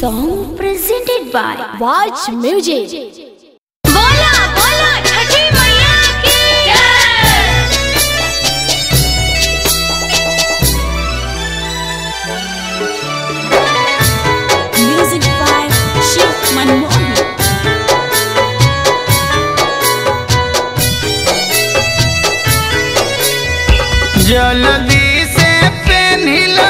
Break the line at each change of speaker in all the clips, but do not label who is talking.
song presented by Watch Music.
बोला बोला छठी मैया की
Music by Shiv Manmohan.
जल्दी से
पेन हिला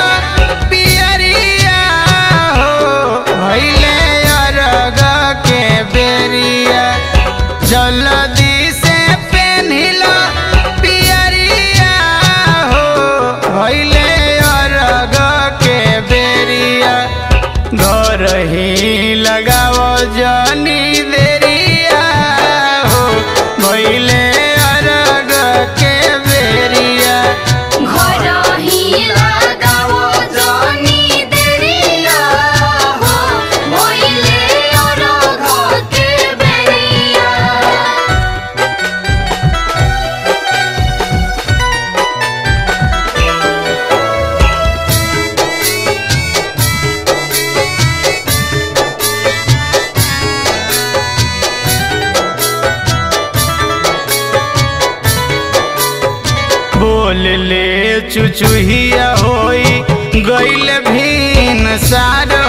बोल ले चुचुहिया होई गईल भीन सारो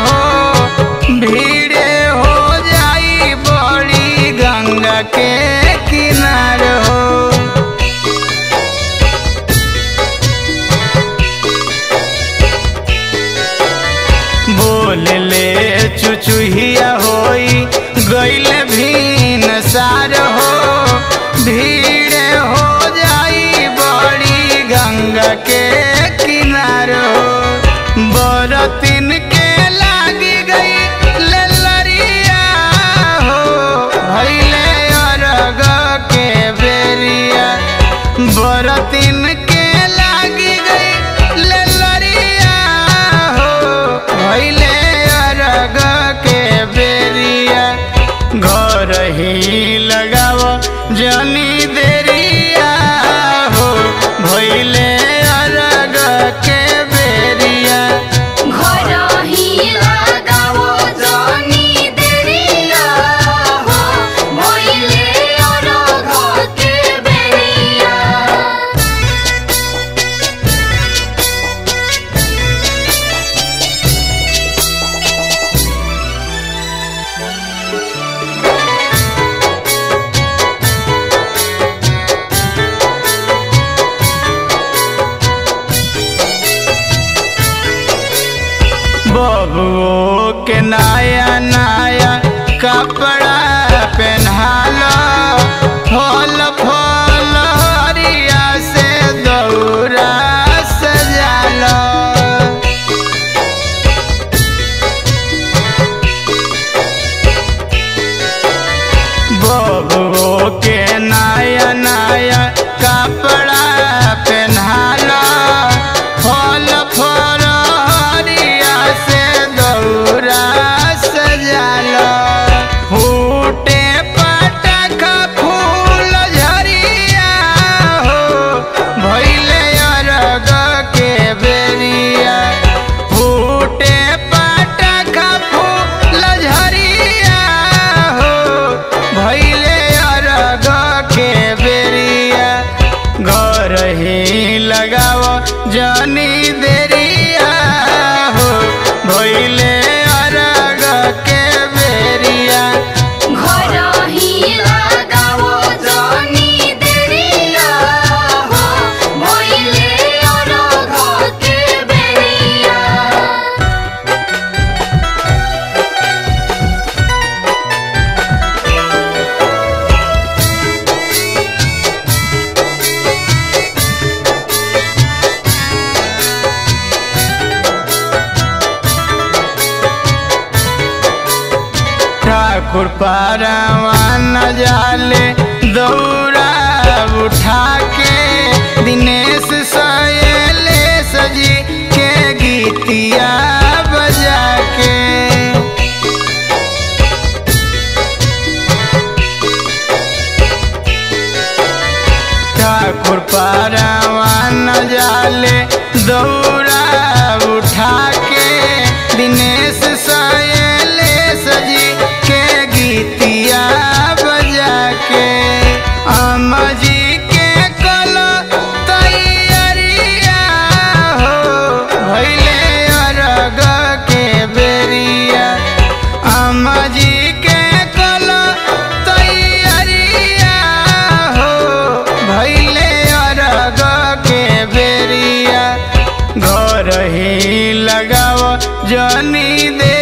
वो के नया नया कपड़ा पहना लो फूल फूल ठाकुर परवान जाले दौड़ा उठा के दिनेश सयले सजी के गीतिया बजा के ठाकुर परवान जाले दौड़ा लगाओ जनी दे